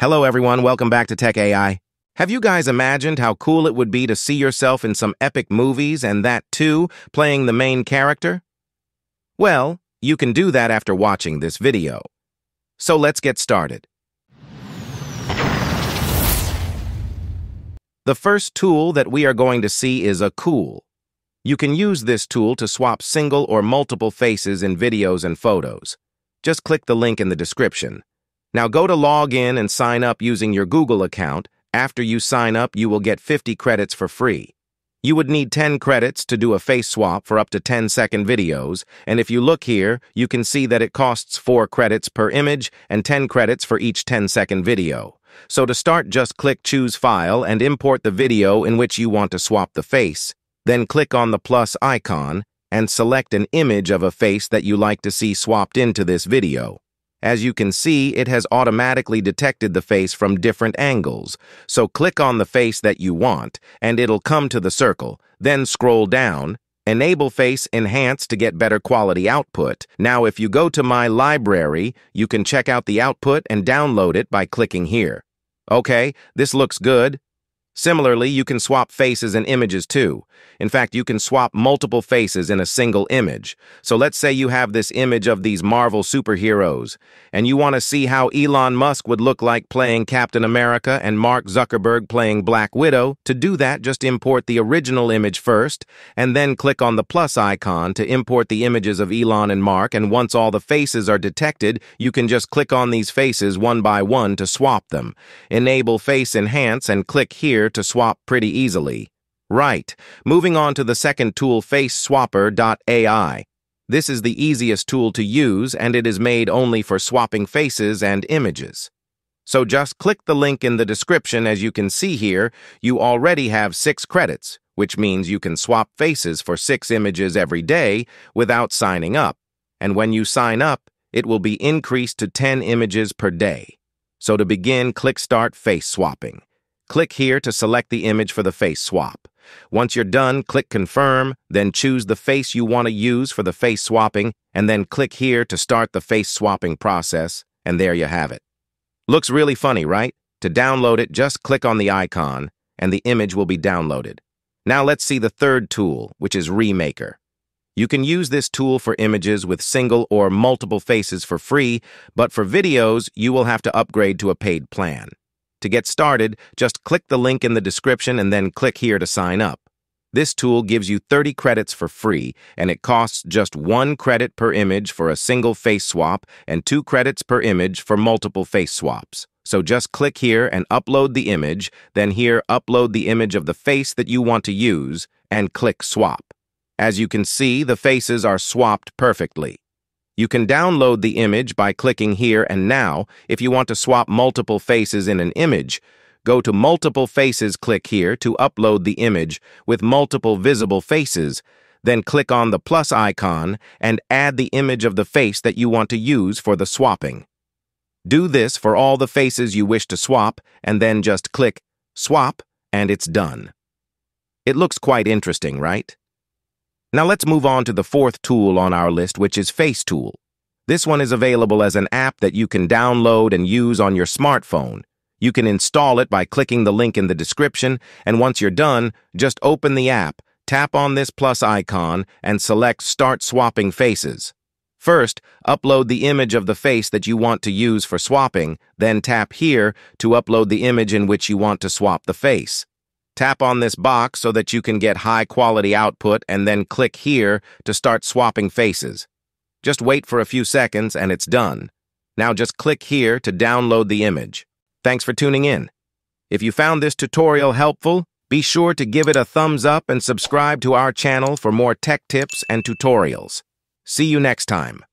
Hello everyone, welcome back to Tech AI. Have you guys imagined how cool it would be to see yourself in some epic movies and that too, playing the main character? Well, you can do that after watching this video. So let's get started. The first tool that we are going to see is Akool. You can use this tool to swap single or multiple faces in videos and photos. Just click the link in the description. Now go to log in and sign up using your Google account. After you sign up, you will get 50 credits for free. You would need 10 credits to do a face swap for up to 10 second videos, and if you look here, you can see that it costs 4 credits per image and 10 credits for each 10 second video. So to start, just click Choose File and import the video in which you want to swap the face. Then click on the plus icon and select an image of a face that you like to see swapped into this video. As you can see, it has automatically detected the face from different angles. So click on the face that you want, and it'll come to the circle. Then scroll down, Enable Face Enhance to get better quality output. Now, if you go to My Library, you can check out the output and download it by clicking here. Okay, this looks good. Similarly, you can swap faces and images too. In fact, you can swap multiple faces in a single image. So let's say you have this image of these Marvel superheroes, and you want to see how Elon Musk would look like playing Captain America and Mark Zuckerberg playing Black Widow. To do that, just import the original image first, and then click on the plus icon to import the images of Elon and Mark, and once all the faces are detected, you can just click on these faces one by one to swap them. Enable Face Enhance and click here to swap pretty easily. Right, moving on to the second tool, FaceSwapper.ai. This is the easiest tool to use, and it is made only for swapping faces and images. So just click the link in the description. As you can see here, you already have six credits, which means you can swap faces for six images every day without signing up. And when you sign up, it will be increased to 10 images per day. So to begin, click Start Face Swapping. Click here to select the image for the face swap. Once you're done, click Confirm, then choose the face you want to use for the face swapping, and then click here to start the face swapping process, and there you have it. Looks really funny, right? To download it, just click on the icon, and the image will be downloaded. Now let's see the third tool, which is Remaker. You can use this tool for images with single or multiple faces for free, but for videos, you will have to upgrade to a paid plan. To get started, just click the link in the description and then click here to sign up. This tool gives you 30 credits for free, and it costs just one credit per image for a single face swap and two credits per image for multiple face swaps. So just click here and upload the image, then here upload the image of the face that you want to use, and click swap. As you can see, the faces are swapped perfectly. You can download the image by clicking here and now. If you want to swap multiple faces in an image, go to Multiple Faces click here to upload the image with multiple visible faces, then click on the plus icon and add the image of the face that you want to use for the swapping. Do this for all the faces you wish to swap, and then just click Swap, and it's done. It looks quite interesting, right? Now let's move on to the fourth tool on our list, which is FaceTool. This one is available as an app that you can download and use on your smartphone. You can install it by clicking the link in the description, and once you're done, just open the app, tap on this plus icon, and select Start Swapping Faces. First, upload the image of the face that you want to use for swapping, then tap here to upload the image in which you want to swap the face. Tap on this box so that you can get high quality output and then click here to start swapping faces. Just wait for a few seconds and it's done. Now just click here to download the image. Thanks for tuning in. If you found this tutorial helpful, be sure to give it a thumbs up and subscribe to our channel for more tech tips and tutorials. See you next time.